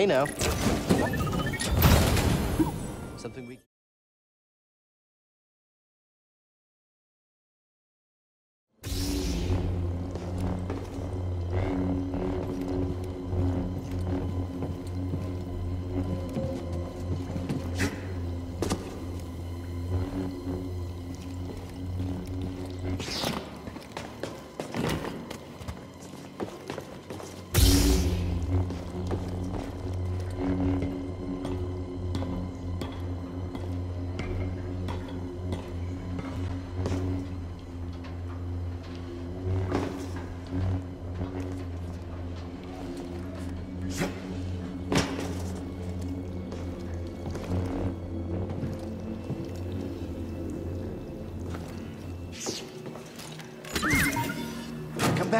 Hey now. Something we.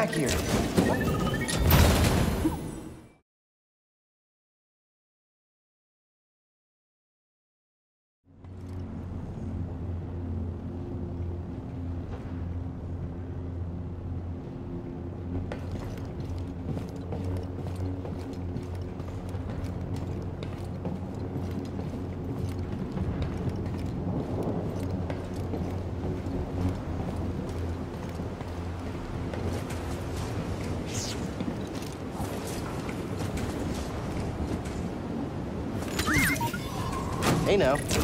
Back here. Hey now.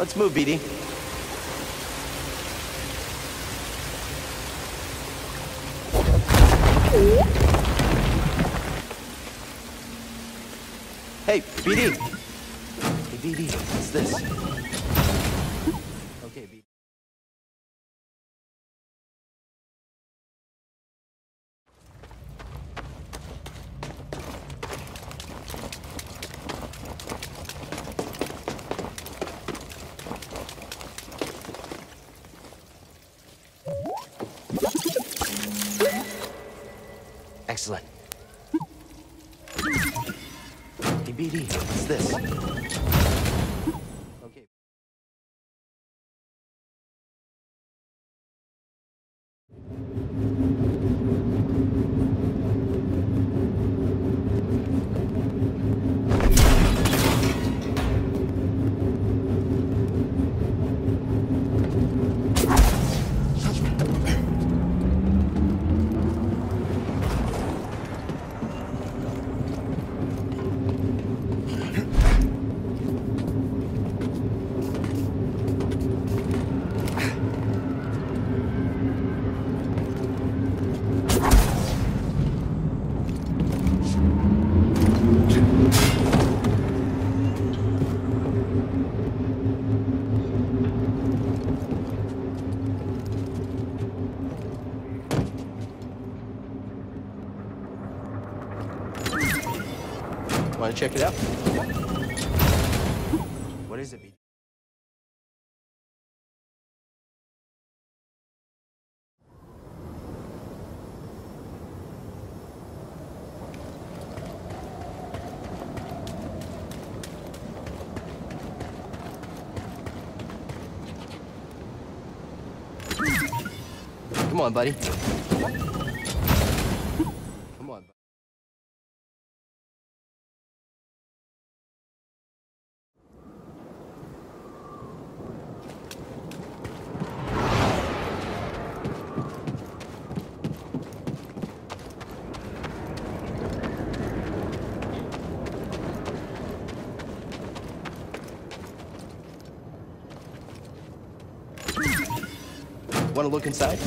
Let's move, BD. Hey, BD. BD, what's this? Check it out? What is it? Come on, buddy. Look inside?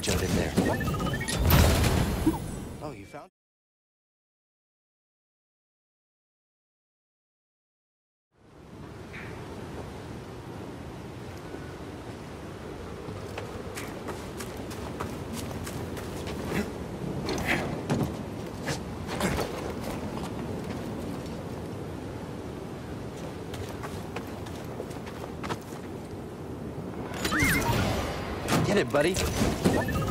Jump in there. It, buddy.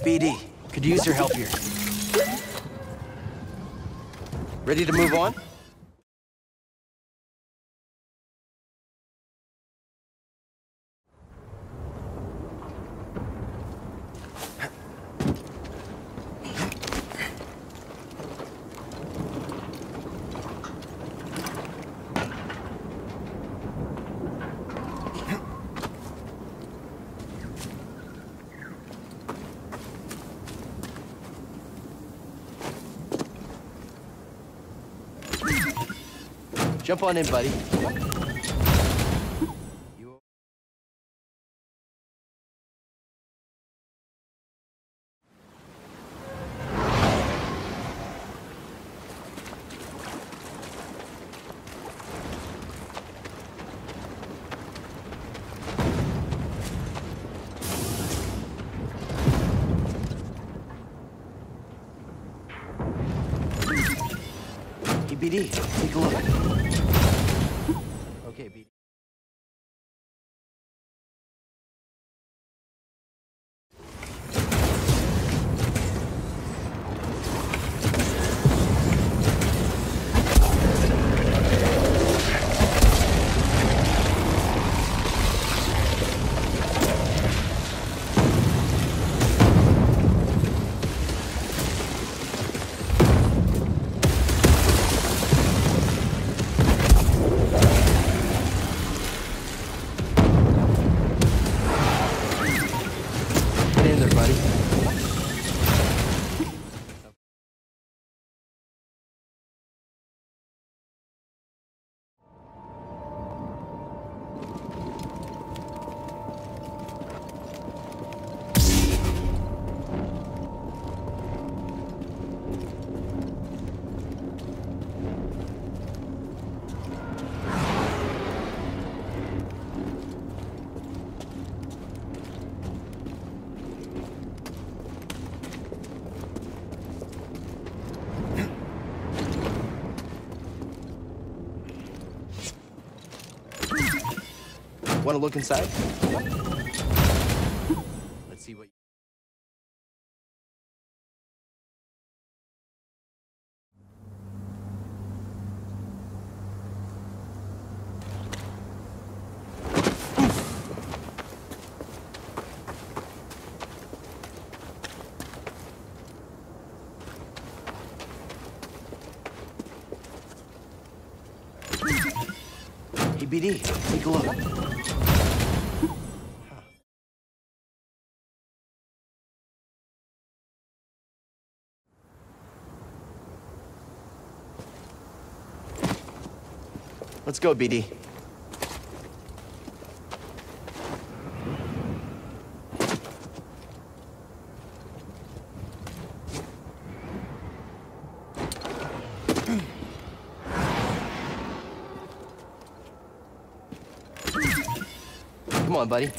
BD, could use your help here. Ready to move on? Jump on in, buddy. BD, take a look. to look inside? Let's see what... BD, take a look. Let's go, BD. Come on, buddy.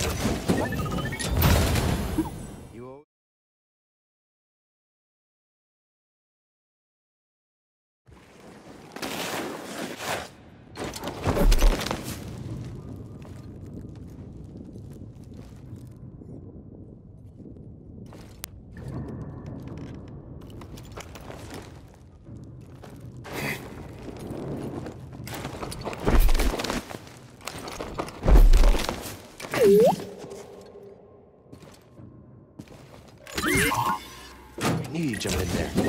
Jump in there.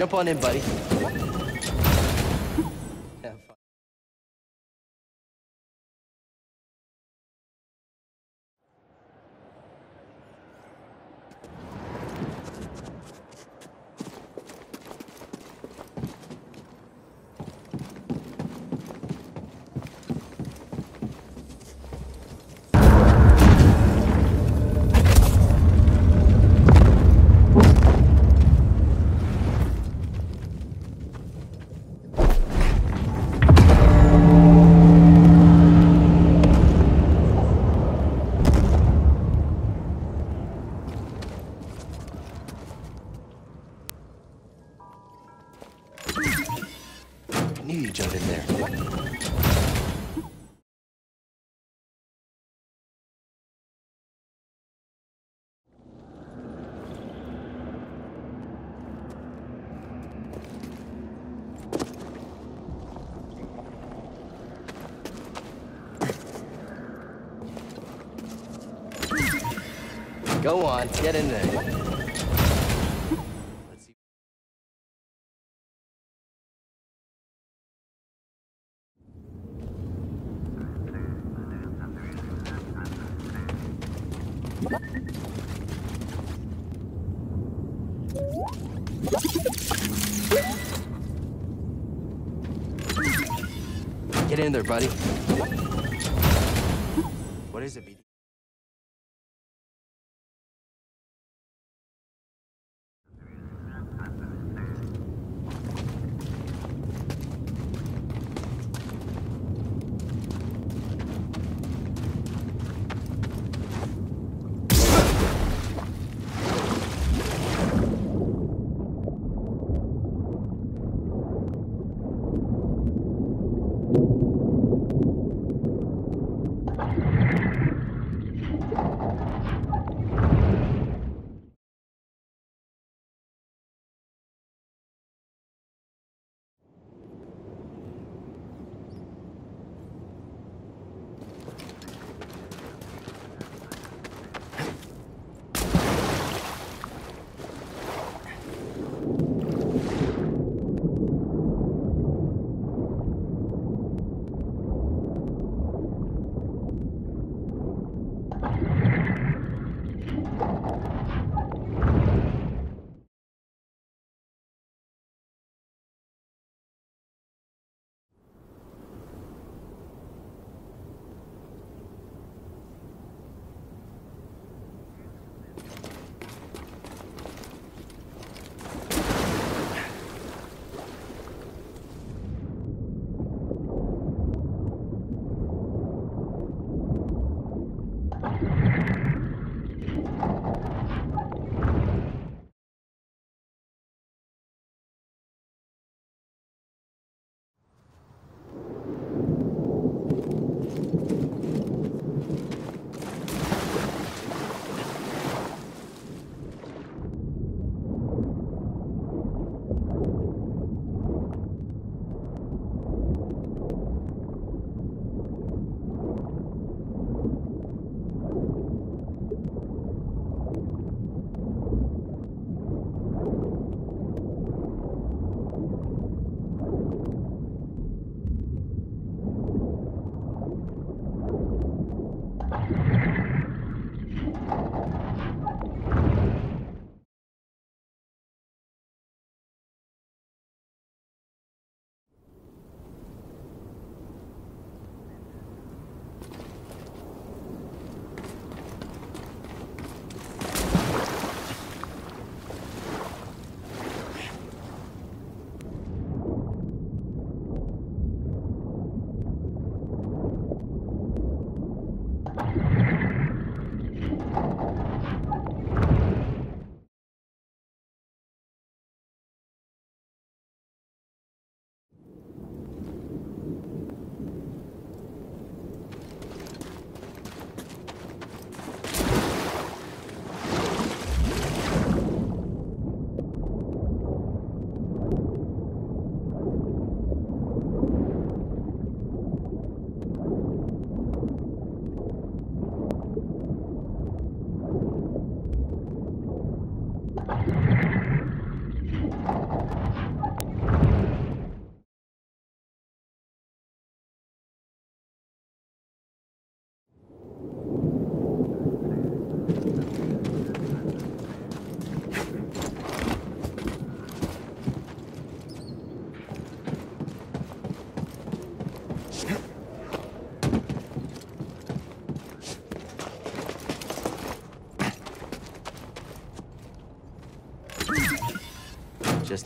Jump on in, buddy. You'd jump in there. Go on, get in there. Let's see. Get in there, buddy. What is it, BD?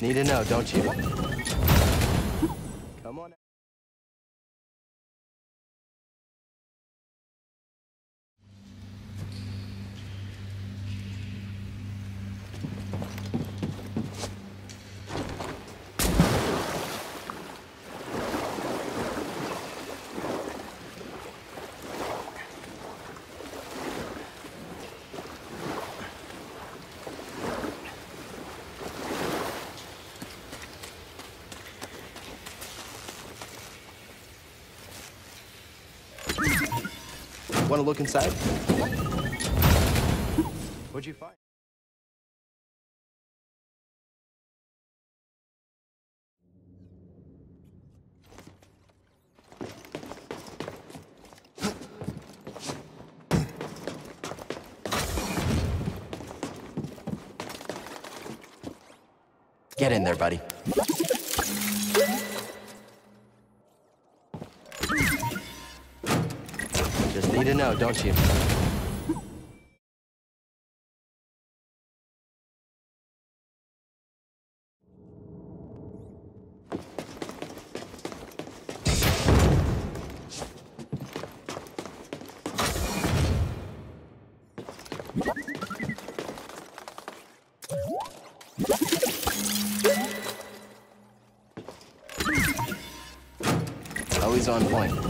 Need to know, don't you? Want to look inside? What'd you find? Get in there, buddy. Know, don't you? Always on point.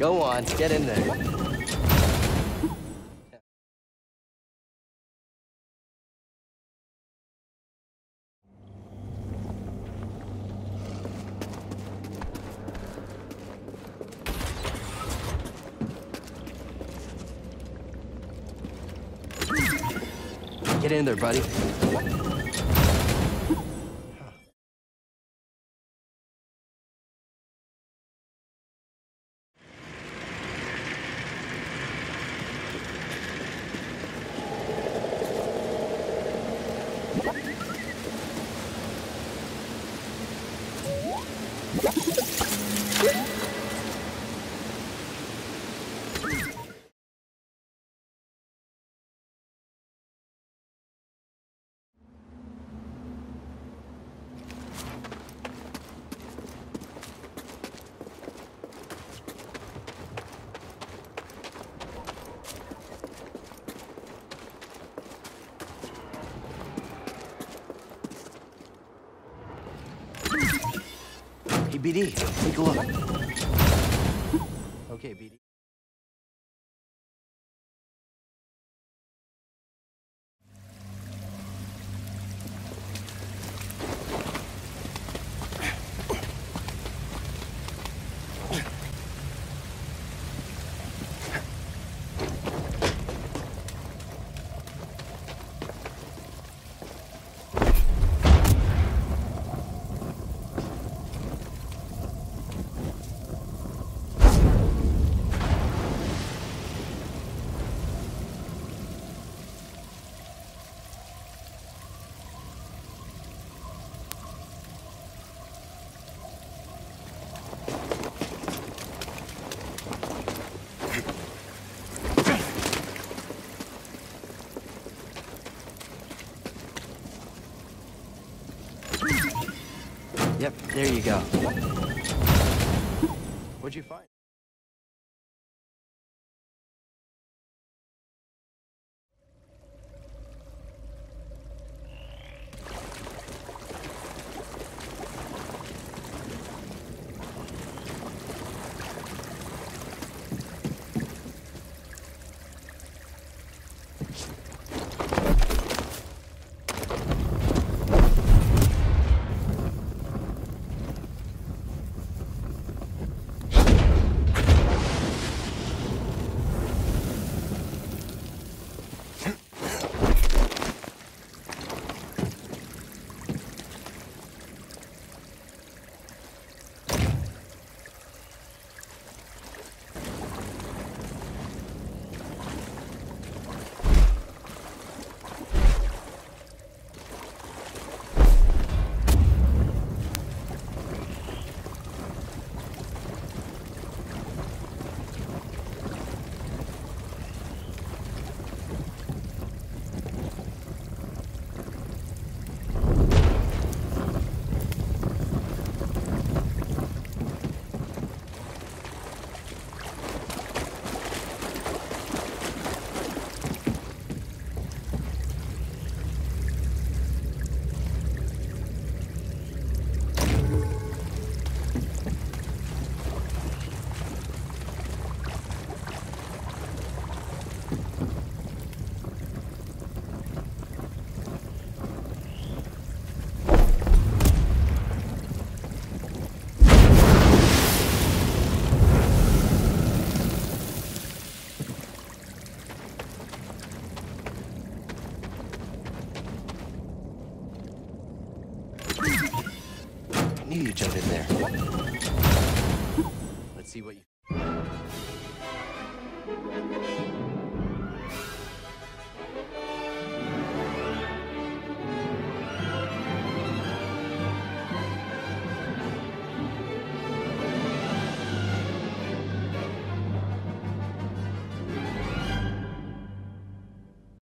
Go on, get in there. Get in there, buddy. BD, take a look. Okay, BD. Yep, there you go. What'd you find?